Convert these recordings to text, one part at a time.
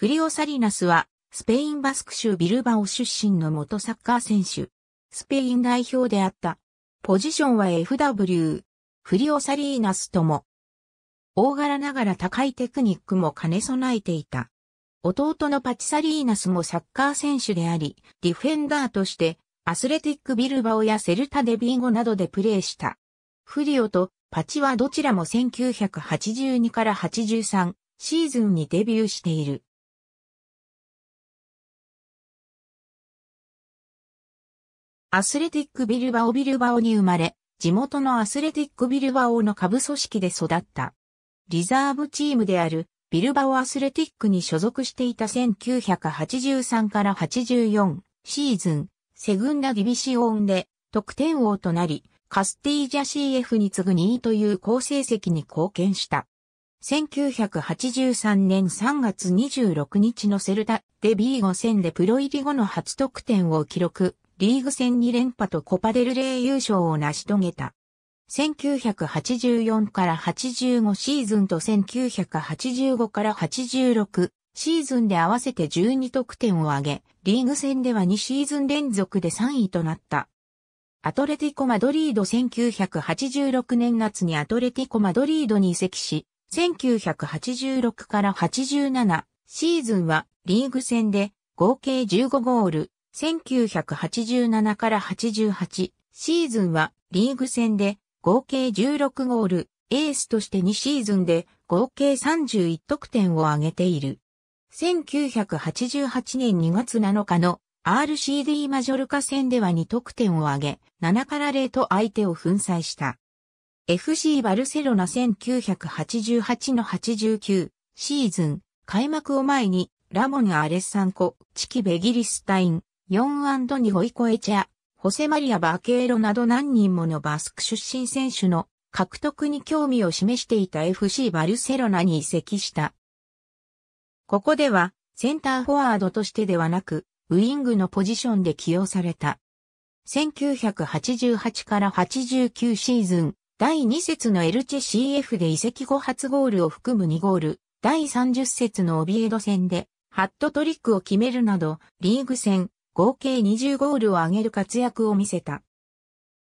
フリオ・サリナスは、スペインバスク州ビルバオ出身の元サッカー選手。スペイン代表であった。ポジションは FW。フリオ・サリーナスとも。大柄ながら高いテクニックも兼ね備えていた。弟のパチサリーナスもサッカー選手であり、ディフェンダーとして、アスレティックビルバオやセルタデビーゴなどでプレーした。フリオとパチはどちらも1982から83シーズンにデビューしている。アスレティックビルバオビルバオに生まれ、地元のアスレティックビルバオの下部組織で育った。リザーブチームであるビルバオアスレティックに所属していた1983から84シーズン、セグンダディビシオンで得点王となり、カスティージャ CF に次ぐ2位という好成績に貢献した。1983年3月26日のセルタ・デビーゴ戦でプロ入り後の初得点を記録。リーグ戦2連覇とコパデルレイ優勝を成し遂げた。1984から85シーズンと1985から86シーズンで合わせて12得点を挙げ、リーグ戦では2シーズン連続で3位となった。アトレティコ・マドリード1986年夏にアトレティコ・マドリードに移籍し、1986から87シーズンはリーグ戦で合計15ゴール、1987から88シーズンはリーグ戦で合計16ゴール、エースとして2シーズンで合計31得点を挙げている。1988年2月7日の RCD マジョルカ戦では2得点を挙げ、7から0と相手を粉砕した。FC バルセロナ1988の89シーズン開幕を前にラモン・アレッサンコ、チキ・ベギリスタイン、ヨン・アンドニ・ホイコエチャ、ホセマリア・バーケーロなど何人ものバスク出身選手の獲得に興味を示していた FC バルセロナに移籍した。ここではセンターフォワードとしてではなく、ウイングのポジションで起用された。1988から89シーズン、第2節のエルチェ CF で移籍後初ゴールを含む2ゴール、第30節のオビエド戦でハットトリックを決めるなど、リーグ戦、合計20ゴールを挙げる活躍を見せた。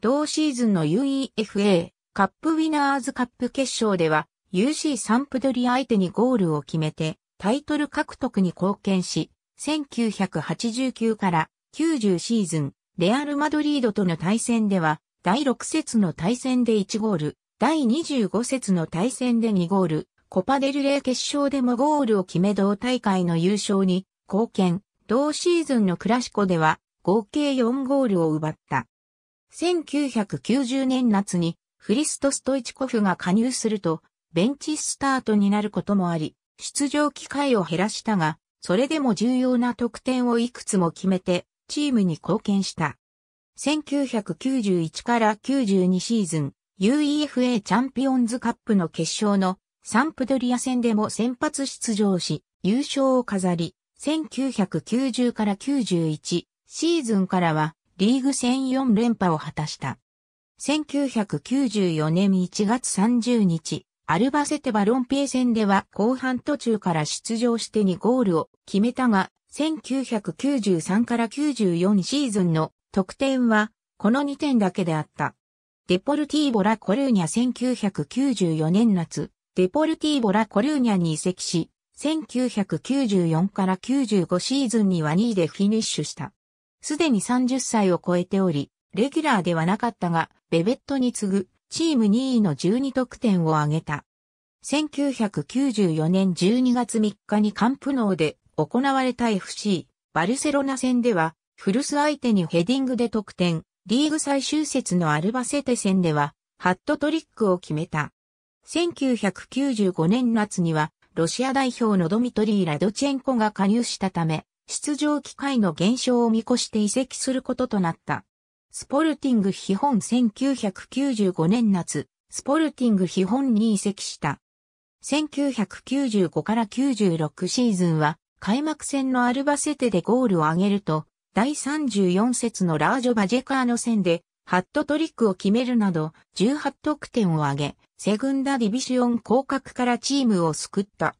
同シーズンの UEFA カップウィナーズカップ決勝では UC サンプドリ相手にゴールを決めてタイトル獲得に貢献し、1989から90シーズン、レアル・マドリードとの対戦では、第6節の対戦で1ゴール、第25節の対戦で2ゴール、コパデルレー決勝でもゴールを決め同大会の優勝に貢献。同シーズンのクラシコでは合計4ゴールを奪った。1990年夏にフリスト・ストイチコフが加入するとベンチスタートになることもあり、出場機会を減らしたが、それでも重要な得点をいくつも決めてチームに貢献した。1991から92シーズン UEFA チャンピオンズカップの決勝のサンプドリア戦でも先発出場し優勝を飾り、1990から91シーズンからはリーグ戦4連覇を果たした。1994年1月30日、アルバセテバロンピエ戦では後半途中から出場して2ゴールを決めたが、1993から94シーズンの得点はこの2点だけであった。デポルティーボラ・コルーニャ1994年夏、デポルティーボラ・コルーニャに移籍し、1994から95シーズンには2位でフィニッシュした。すでに30歳を超えており、レギュラーではなかったが、ベベットに次ぐチーム2位の12得点を挙げた。1994年12月3日にカンプノーで行われた FC バルセロナ戦では、フルス相手にヘディングで得点、リーグ最終節のアルバセテ戦では、ハットトリックを決めた。1995年夏には、ロシア代表のドミトリー・ラドチェンコが加入したため、出場機会の減少を見越して移籍することとなった。スポルティング基本1995年夏、スポルティング基本に移籍した。1995から96シーズンは開幕戦のアルバセテでゴールを挙げると、第34節のラージョバジェカーノ戦でハットトリックを決めるなど18得点を挙げ、セグンダディビシオン降格からチームを救った。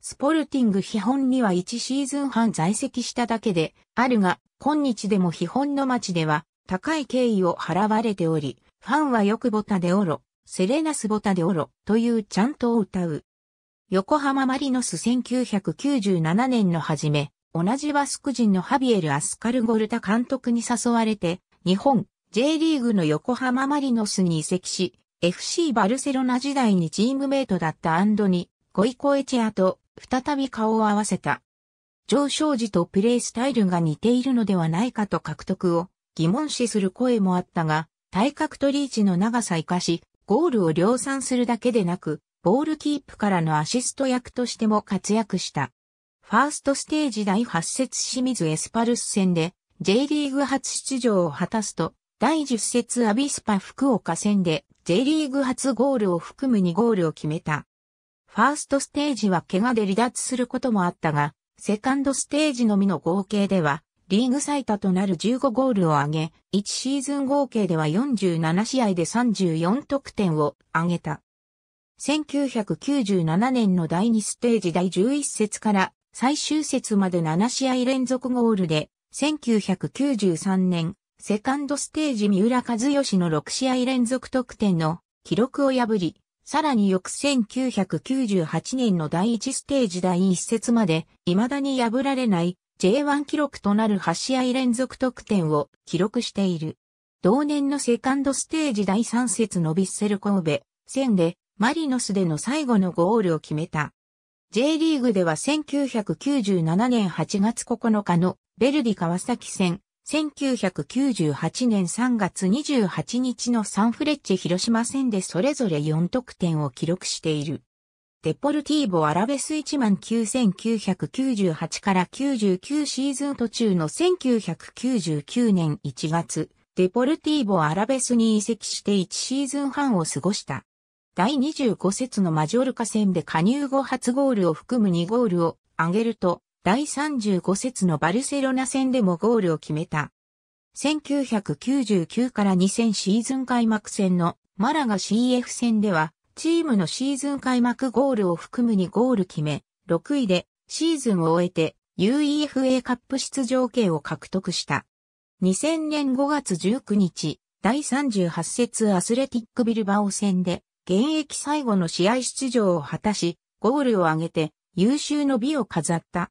スポルティング基本には1シーズン半在籍しただけであるが、今日でも基本の町では高い敬意を払われており、ファンはよくボタでオロ、セレナスボタでオロというチャントを歌う。横浜マリノス1997年の初め、同じバスク人のハビエル・アスカルゴルタ監督に誘われて、日本 J リーグの横浜マリノスに移籍し、FC バルセロナ時代にチームメイトだったアンドニ、ゴイコエチアと再び顔を合わせた。上昇時とプレイスタイルが似ているのではないかと獲得を疑問視する声もあったが、体格とリーチの長さ活かし、ゴールを量産するだけでなく、ボールキープからのアシスト役としても活躍した。ファーストステージ第8節清水エスパルス戦で J リーグ初出場を果たすと、第10節アビスパ福岡戦で J リーグ初ゴールを含む2ゴールを決めた。ファーストステージは怪我で離脱することもあったが、セカンドステージのみの合計ではリーグ最多となる15ゴールを挙げ、1シーズン合計では47試合で34得点を挙げた。1997年の第2ステージ第11節から最終節まで7試合連続ゴールで、1993年、セカンドステージ三浦和義の6試合連続得点の記録を破り、さらに翌1998年の第1ステージ第1節まで未だに破られない J1 記録となる8試合連続得点を記録している。同年のセカンドステージ第3節のビッセル神戸戦でマリノスでの最後のゴールを決めた。J リーグでは1997年8月9日のベルディ川崎戦、1998年3月28日のサンフレッチェ広島戦でそれぞれ4得点を記録している。デポルティーボアラベス1万9998から99シーズン途中の1999年1月、デポルティーボアラベスに移籍して1シーズン半を過ごした。第25節のマジョルカ戦で加入後初ゴールを含む2ゴールを挙げると、第35節のバルセロナ戦でもゴールを決めた。1999から2000シーズン開幕戦のマラガ CF 戦ではチームのシーズン開幕ゴールを含む2ゴール決め、6位でシーズンを終えて UEFA カップ出場権を獲得した。2000年5月19日、第38節アスレティックビルバオ戦で現役最後の試合出場を果たし、ゴールを挙げて優秀の美を飾った。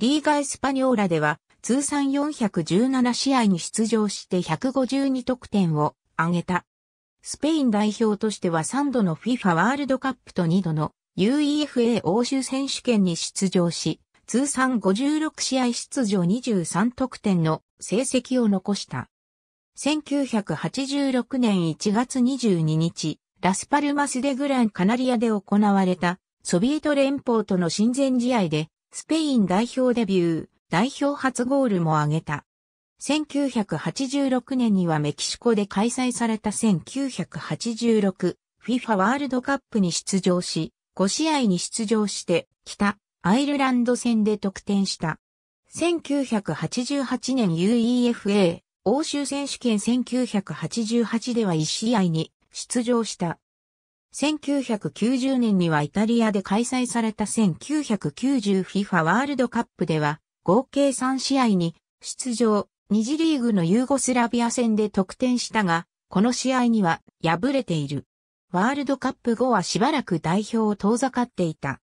リーガエスパニョーラでは通算417試合に出場して152得点を挙げた。スペイン代表としては3度の FIFA ワールドカップと2度の UEFA 欧州選手権に出場し、通算56試合出場23得点の成績を残した。1986年1月22日、ラスパルマスデグランカナリアで行われたソビエト連邦との親善試合でスペイン代表デビュー、代表初ゴールも挙げた。1986年にはメキシコで開催された 1986FIFA ワールドカップに出場し、5試合に出場して北アイルランド戦で得点した。1988年 UEFA 欧州選手権1988では1試合に出場した。1990年にはイタリアで開催された 1990FIFA ワールドカップでは合計3試合に出場二次リーグのユーゴスラビア戦で得点したが、この試合には敗れている。ワールドカップ後はしばらく代表を遠ざかっていた。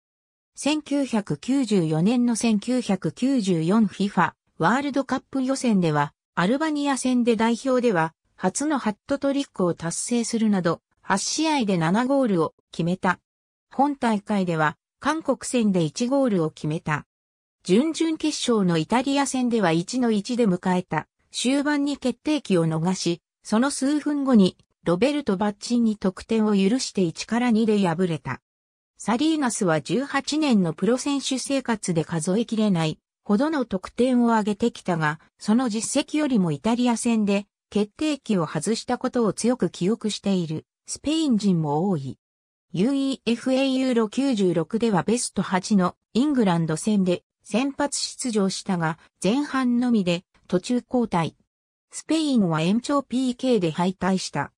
1994年の 1994FIFA ワールドカップ予選では、アルバニア戦で代表では、初のハットトリックを達成するなど、8試合で7ゴールを決めた。本大会では、韓国戦で1ゴールを決めた。準々決勝のイタリア戦では1の1で迎えた終盤に決定機を逃し、その数分後にロベルト・バッチンに得点を許して1から2で敗れた。サリーナスは18年のプロ選手生活で数えきれないほどの得点を挙げてきたが、その実績よりもイタリア戦で決定機を外したことを強く記憶しているスペイン人も多い。UEFA ユーロ96ではベスト8のイングランド戦で先発出場したが、前半のみで途中交代。スペインは延長 PK で敗退した。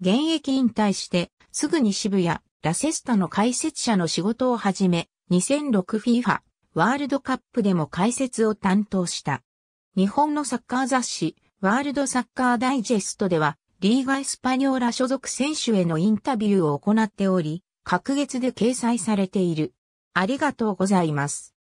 現役引退して、すぐに渋谷、ラセスタの解説者の仕事を始め、2006FIFA ワールドカップでも解説を担当した。日本のサッカー雑誌ワールドサッカーダイジェストではリーガエスパニョーラ所属選手へのインタビューを行っており、各月で掲載されている。ありがとうございます。